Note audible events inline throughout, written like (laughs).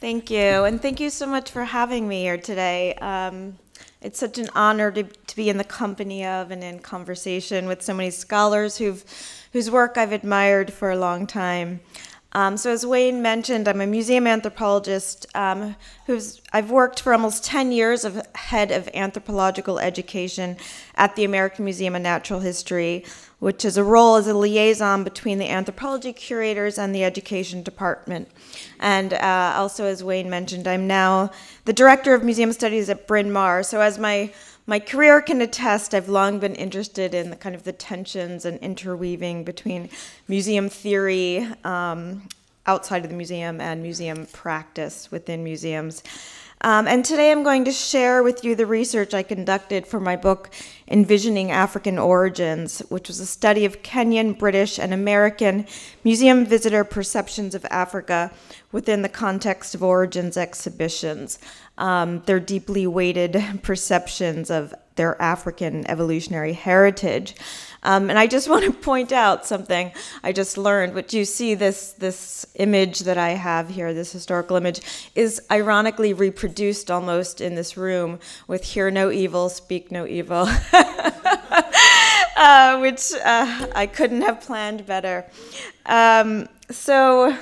Thank you, and thank you so much for having me here today. Um, it's such an honor to, to be in the company of and in conversation with so many scholars who've, whose work I've admired for a long time. Um, so as Wayne mentioned, I'm a museum anthropologist um, who's I've worked for almost 10 years as head of anthropological education at the American Museum of Natural History, which is a role as a liaison between the anthropology curators and the education department. And uh, also, as Wayne mentioned, I'm now the director of museum studies at Bryn Mawr. So as my my career can attest I've long been interested in the kind of the tensions and interweaving between museum theory um, outside of the museum and museum practice within museums. Um, and today I'm going to share with you the research I conducted for my book, Envisioning African Origins, which was a study of Kenyan, British, and American museum visitor perceptions of Africa within the context of origins exhibitions. Um, their deeply weighted (laughs) perceptions of their African evolutionary heritage. Um, and I just (laughs) want to point out something I just learned. What you see this this image that I have here, this historical image, is ironically reproduced almost in this room with "Hear no evil, speak no evil," (laughs) uh, which uh, I couldn't have planned better. Um, so.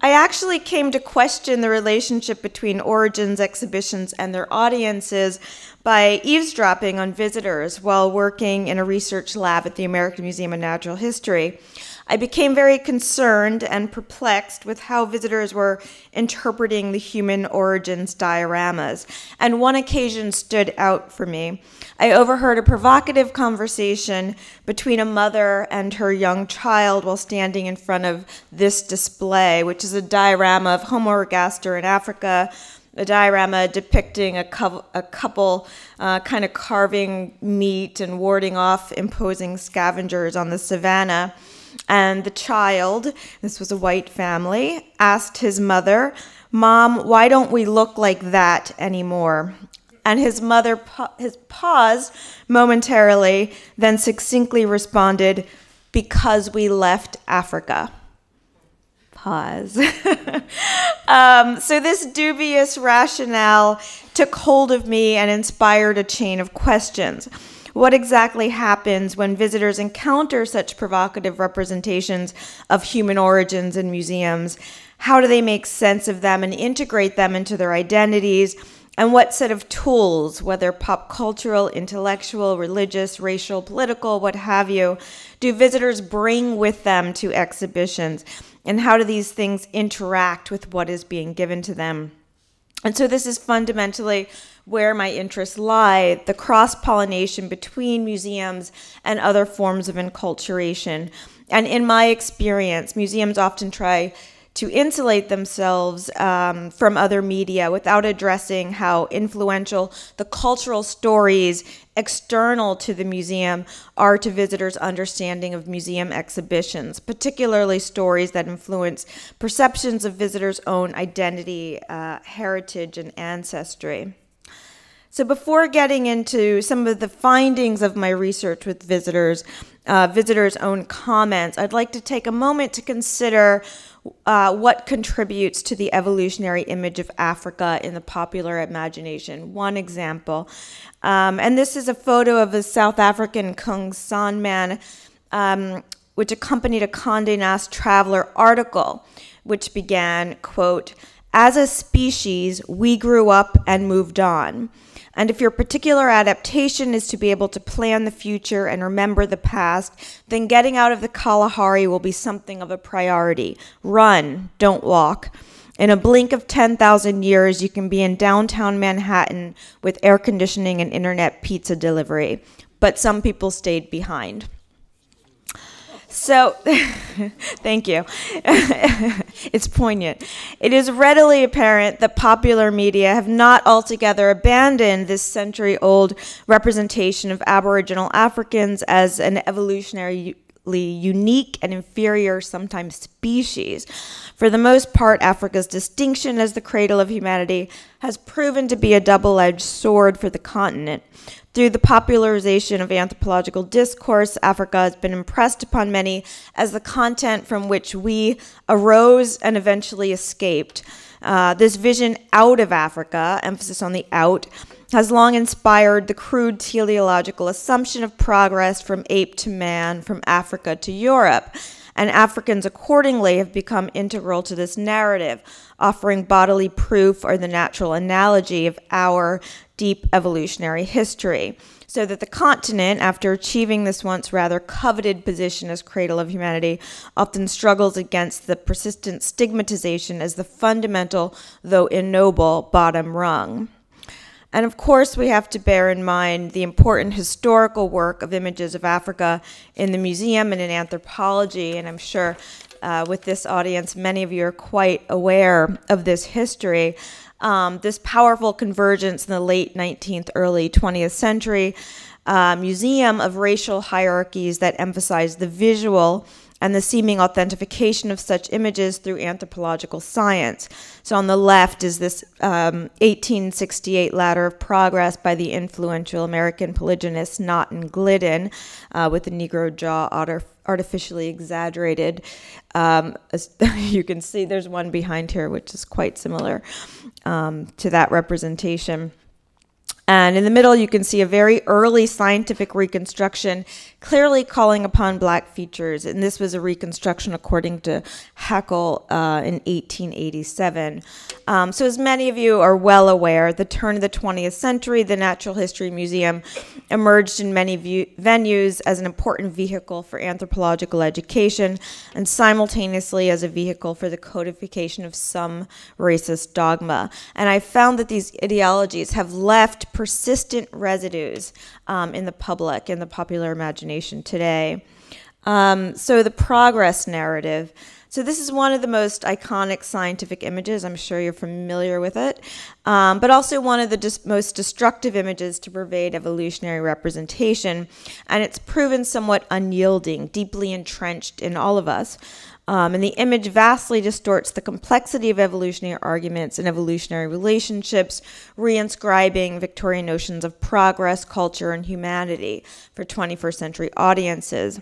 I actually came to question the relationship between Origins exhibitions and their audiences by eavesdropping on visitors while working in a research lab at the American Museum of Natural History. I became very concerned and perplexed with how visitors were interpreting the human origins dioramas, and one occasion stood out for me. I overheard a provocative conversation between a mother and her young child while standing in front of this display, which is a diorama of Homo ergaster in Africa a diorama depicting a, couple, a couple uh, kind of carving meat and warding off imposing scavengers on the savannah. And the child, this was a white family, asked his mother, Mom, why don't we look like that anymore? And his mother his paused momentarily, then succinctly responded, Because we left Africa pause. (laughs) um, so, this dubious rationale took hold of me and inspired a chain of questions. What exactly happens when visitors encounter such provocative representations of human origins in museums? How do they make sense of them and integrate them into their identities? And what set of tools, whether pop cultural, intellectual, religious, racial, political, what have you, do visitors bring with them to exhibitions? and how do these things interact with what is being given to them. And so this is fundamentally where my interests lie the cross pollination between museums and other forms of enculturation. And in my experience, museums often try to insulate themselves um, from other media without addressing how influential the cultural stories external to the museum are to visitors' understanding of museum exhibitions, particularly stories that influence perceptions of visitors' own identity, uh, heritage, and ancestry. So, before getting into some of the findings of my research with visitors, uh, visitors' own comments, I'd like to take a moment to consider uh, what contributes to the evolutionary image of Africa in the popular imagination. One example, um, and this is a photo of a South African Kung San man, um, which accompanied a Condé Nast Traveler article, which began, quote, as a species, we grew up and moved on. And if your particular adaptation is to be able to plan the future and remember the past, then getting out of the Kalahari will be something of a priority. Run, don't walk. In a blink of 10,000 years, you can be in downtown Manhattan with air conditioning and internet pizza delivery. But some people stayed behind. So, (laughs) thank you. (laughs) it's poignant. It is readily apparent that popular media have not altogether abandoned this century old representation of Aboriginal Africans as an evolutionary unique and inferior, sometimes species. For the most part, Africa's distinction as the cradle of humanity has proven to be a double edged sword for the continent. Through the popularization of anthropological discourse, Africa has been impressed upon many as the content from which we arose and eventually escaped. Uh, this vision out of Africa, emphasis on the out, has long inspired the crude teleological assumption of progress from ape to man, from Africa to Europe. And Africans accordingly have become integral to this narrative, offering bodily proof or the natural analogy of our deep evolutionary history so that the continent, after achieving this once rather coveted position as cradle of humanity, often struggles against the persistent stigmatization as the fundamental, though ignoble, bottom rung. And of course, we have to bear in mind the important historical work of images of Africa in the museum and in anthropology. And I'm sure uh, with this audience, many of you are quite aware of this history um, this powerful convergence in the late 19th, early 20th century uh, museum of racial hierarchies that emphasize the visual and the seeming authentication of such images through anthropological science. So on the left is this um, 1868 Ladder of Progress by the influential American polygenist Nott Gliddon uh, with the Negro jaw artificially exaggerated. Um, as (laughs) you can see, there's one behind here which is quite similar um, to that representation. And in the middle, you can see a very early scientific reconstruction, clearly calling upon black features. And this was a reconstruction according to Haeckel uh, in 1887. Um, so, as many of you are well aware, the turn of the 20th century, the Natural History Museum emerged in many venues as an important vehicle for anthropological education and simultaneously as a vehicle for the codification of some racist dogma. And I found that these ideologies have left persistent residues um, in the public, in the popular imagination today. Um, so, the progress narrative. So, this is one of the most iconic scientific images. I'm sure you're familiar with it, um, but also one of the dis- most destructive images to pervade evolutionary representation. And it's proven somewhat unyielding, deeply entrenched in all of us. Um, and the image vastly distorts the complexity of evolutionary arguments and evolutionary relationships, reinscribing Victorian notions of progress, culture, and humanity for 21st century audiences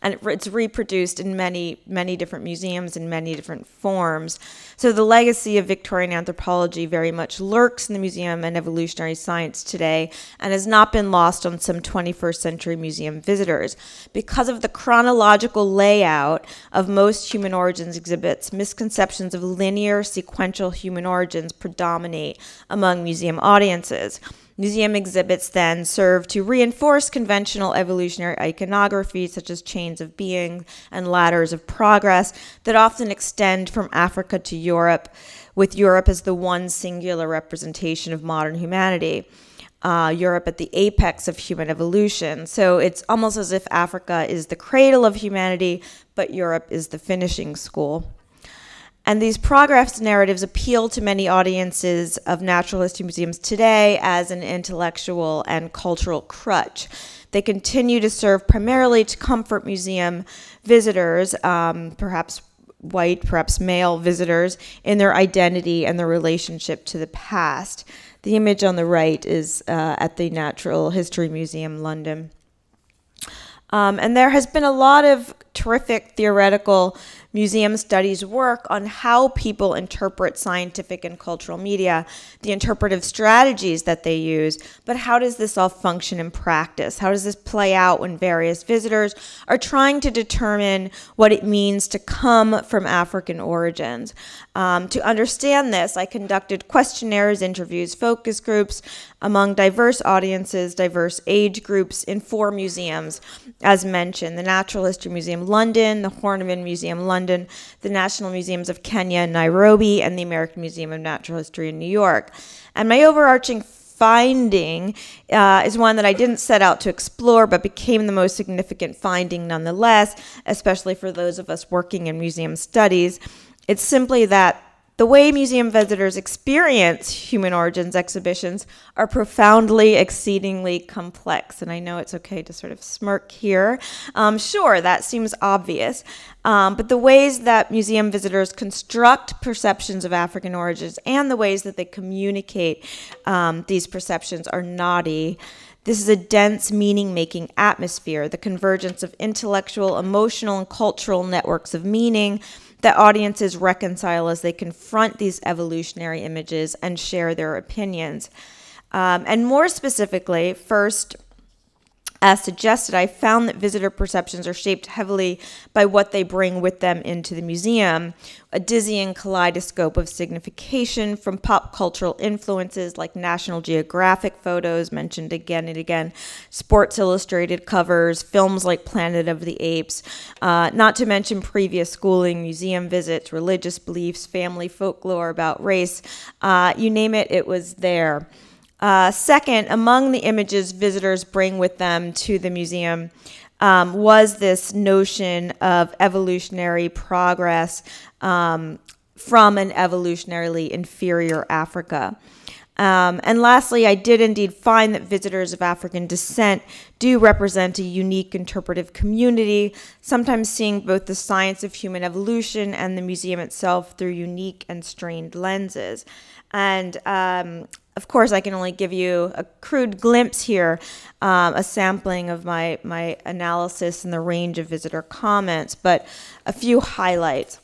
and it's reproduced in many many different museums in many different forms. So the legacy of victorian anthropology very much lurks in the museum and evolutionary science today and has not been lost on some 21st century museum visitors. Because of the chronological layout of most human origins exhibits misconceptions of linear sequential human origins predominate among museum audiences Museum exhibits then serve to reinforce conventional evolutionary iconography, such as chains of being and ladders of progress, that often extend from Africa to Europe, with Europe as the one singular representation of modern humanity. Uh, Europe at the apex of human evolution. So it's almost as if Africa is the cradle of humanity, but Europe is the finishing school. And these progress narratives appeal to many audiences of natural history museums today as an intellectual and cultural crutch. They continue to serve primarily to comfort museum visitors, um, perhaps white, perhaps male visitors, in their identity and their relationship to the past. The image on the right is uh, at the Natural History Museum, London. Um, and there has been a lot of terrific theoretical museum studies work on how people interpret scientific and cultural media, the interpretive strategies that they use, but how does this all function in practice? How does this play out when various visitors are trying to determine what it means to come from African origins? Um, to understand this, I conducted questionnaires, interviews, focus groups among diverse audiences, diverse age groups in four museums, as mentioned the Natural History Museum London, the Horniman Museum London, the National Museums of Kenya and Nairobi, and the American Museum of Natural History in New York. And my overarching finding uh, is one that I didn't set out to explore, but became the most significant finding nonetheless, especially for those of us working in museum studies. It's simply that the way museum visitors experience human origins exhibitions are profoundly, exceedingly complex. And I know it's okay to sort of smirk here. Um, sure, that seems obvious. Um, but the ways that museum visitors construct perceptions of African origins and the ways that they communicate um, these perceptions are knotty. This is a dense, meaning making atmosphere, the convergence of intellectual, emotional, and cultural networks of meaning that audiences reconcile as they confront these evolutionary images and share their opinions. Um, and more specifically, first, as suggested, I found that visitor perceptions are shaped heavily by what they bring with them into the museum. A dizzying kaleidoscope of signification from pop cultural influences like National Geographic photos, mentioned again and again, Sports Illustrated covers, films like Planet of the Apes, uh, not to mention previous schooling, museum visits, religious beliefs, family folklore about race. Uh, you name it, it was there. Uh, second, among the images visitors bring with them to the museum um, was this notion of evolutionary progress um, from an evolutionarily inferior Africa. Um, and lastly, I did indeed find that visitors of African descent do represent a unique interpretive community, sometimes seeing both the science of human evolution and the museum itself through unique and strained lenses. And um, of course, I can only give you a crude glimpse here, um, a sampling of my, my analysis and the range of visitor comments, but a few highlights.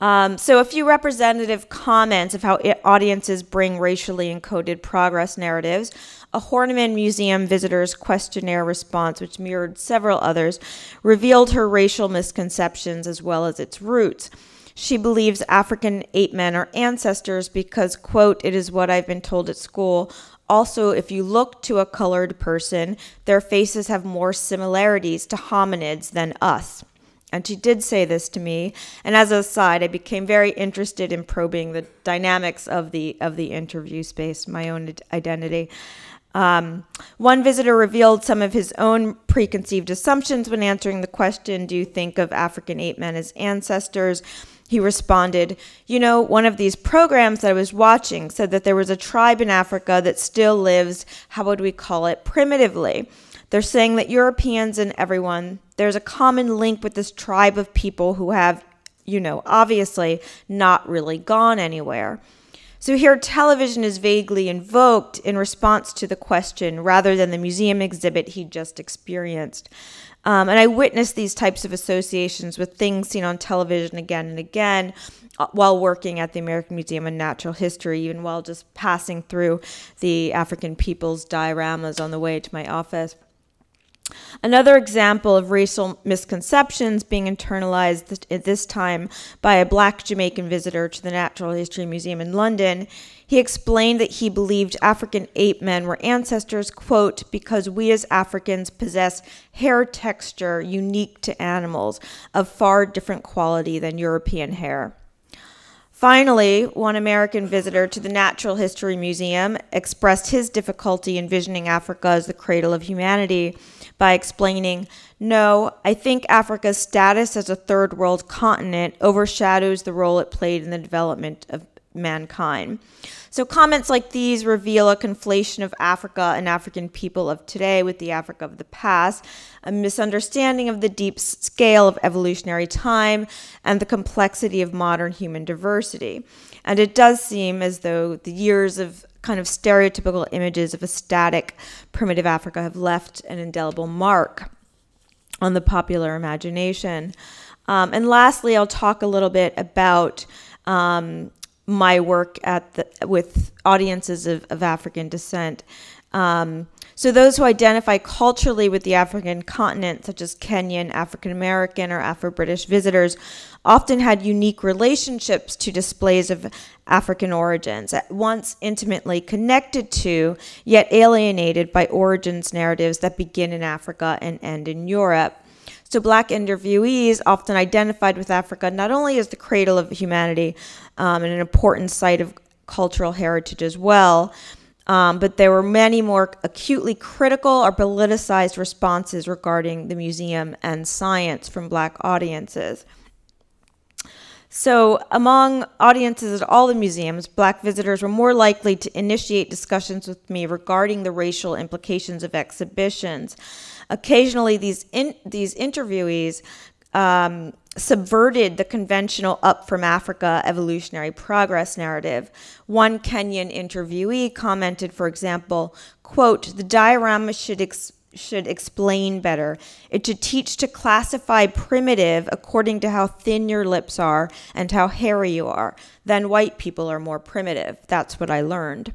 Um, so, a few representative comments of how audiences bring racially encoded progress narratives. A Horniman Museum visitor's questionnaire response, which mirrored several others, revealed her racial misconceptions as well as its roots. She believes African ape men are ancestors because, quote, it is what I've been told at school. Also, if you look to a colored person, their faces have more similarities to hominids than us. And she did say this to me. And as a side, I became very interested in probing the dynamics of the of the interview space, my own identity. Um, one visitor revealed some of his own preconceived assumptions when answering the question, Do you think of African ape men as ancestors? He responded, You know, one of these programs that I was watching said that there was a tribe in Africa that still lives, how would we call it, primitively. They're saying that Europeans and everyone, there's a common link with this tribe of people who have, you know, obviously not really gone anywhere. So here, television is vaguely invoked in response to the question rather than the museum exhibit he just experienced. Um, and I witnessed these types of associations with things seen on television again and again uh, while working at the American Museum of Natural History, even while just passing through the African people's dioramas on the way to my office. Another example of racial misconceptions being internalized at this time by a black Jamaican visitor to the Natural History Museum in London he explained that he believed African ape men were ancestors, quote, because we as Africans possess hair texture unique to animals of far different quality than European hair. Finally, one American visitor to the Natural History Museum expressed his difficulty envisioning Africa as the cradle of humanity by explaining, No, I think Africa's status as a third world continent overshadows the role it played in the development of mankind. So comments like these reveal a conflation of Africa and African people of today with the Africa of the past, a misunderstanding of the deep scale of evolutionary time and the complexity of modern human diversity. And it does seem as though the years of kind of stereotypical images of a static primitive Africa have left an indelible mark on the popular imagination. Um, and lastly, I'll talk a little bit about um, my work at the, with audiences of, of African descent. Um, so those who identify culturally with the African continent, such as Kenyan, African American, or Afro British visitors, often had unique relationships to displays of African origins, at once intimately connected to, yet alienated by origins narratives that begin in Africa and end in Europe. So, black interviewees often identified with Africa not only as the cradle of humanity um, and an important site of cultural heritage as well, um, but there were many more acutely critical or politicized responses regarding the museum and science from black audiences. So, among audiences at all the museums, black visitors were more likely to initiate discussions with me regarding the racial implications of exhibitions. Occasionally, these in, these interviewees um, subverted the conventional up from Africa evolutionary progress narrative. One Kenyan interviewee commented, for example, quote, the diorama should ex- should explain better. It should teach to classify primitive according to how thin your lips are and how hairy you are. Then white people are more primitive. That's what I learned.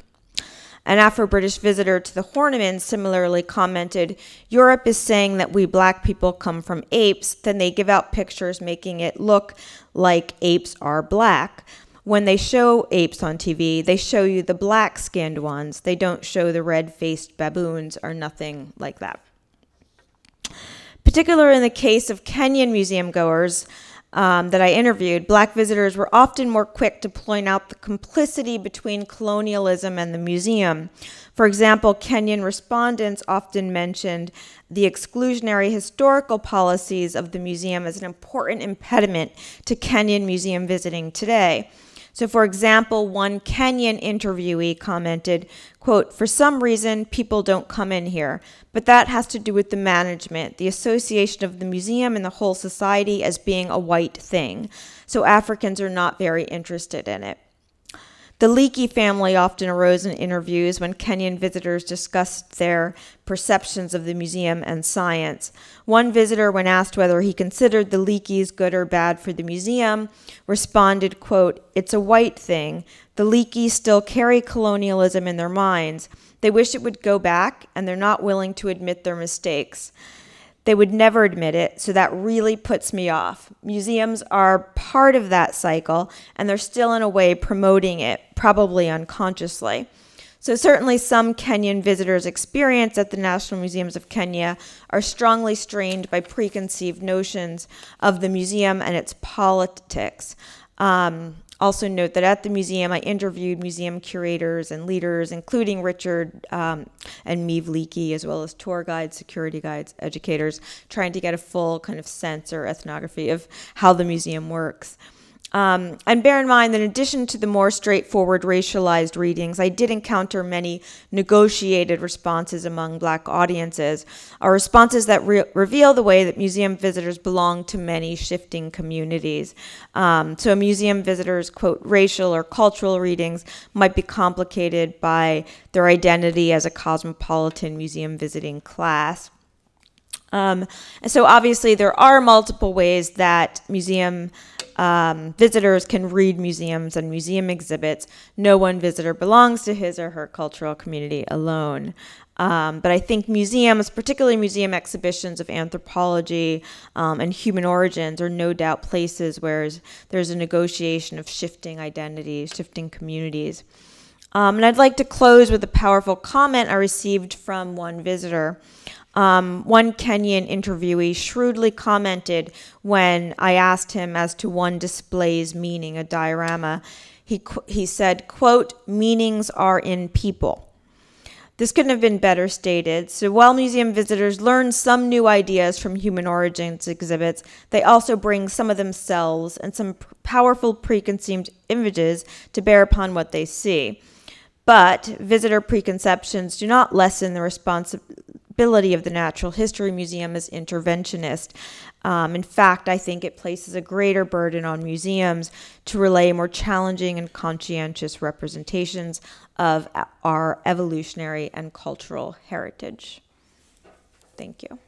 An Afro British visitor to the Horniman similarly commented Europe is saying that we black people come from apes, then they give out pictures making it look like apes are black. When they show apes on TV, they show you the black skinned ones. They don't show the red faced baboons or nothing like that. Particular in the case of Kenyan museum goers, um, that I interviewed, black visitors were often more quick to point out the complicity between colonialism and the museum. For example, Kenyan respondents often mentioned the exclusionary historical policies of the museum as an important impediment to Kenyan museum visiting today. So, for example, one Kenyan interviewee commented, quote, For some reason, people don't come in here, but that has to do with the management, the association of the museum and the whole society as being a white thing. So, Africans are not very interested in it. The Leakey family often arose in interviews when Kenyan visitors discussed their perceptions of the museum and science. One visitor, when asked whether he considered the Leakeys good or bad for the museum, responded, quote, It's a white thing. The Leakeys still carry colonialism in their minds. They wish it would go back, and they're not willing to admit their mistakes. They would never admit it, so that really puts me off. Museums are part of that cycle, and they're still, in a way, promoting it, probably unconsciously. So, certainly, some Kenyan visitors' experience at the National Museums of Kenya are strongly strained by preconceived notions of the museum and its politics. Um, also note that at the museum, I interviewed museum curators and leaders, including Richard um, and Meave Leakey, as well as tour guides, security guides, educators, trying to get a full kind of sense or ethnography of how the museum works. Um, and bear in mind that in addition to the more straightforward racialized readings, I did encounter many negotiated responses among black audiences, are responses that re reveal the way that museum visitors belong to many shifting communities. Um, so, museum visitor's, quote, racial or cultural readings might be complicated by their identity as a cosmopolitan museum visiting class. Um, and so, obviously, there are multiple ways that museum um, visitors can read museums and museum exhibits. No one visitor belongs to his or her cultural community alone. Um, but I think museums, particularly museum exhibitions of anthropology um, and human origins, are no doubt places where there's a negotiation of shifting identities, shifting communities. Um, and I'd like to close with a powerful comment I received from one visitor. Um, one Kenyan interviewee shrewdly commented when I asked him as to one display's meaning, a diorama. He, he said, quote, meanings are in people. This couldn't have been better stated. So while museum visitors learn some new ideas from human origins exhibits, they also bring some of themselves and some powerful preconceived images to bear upon what they see. But visitor preconceptions do not lessen the responsibility ability of the Natural History Museum as interventionist. Um, in fact, I think it places a greater burden on museums to relay more challenging and conscientious representations of our evolutionary and cultural heritage. Thank you.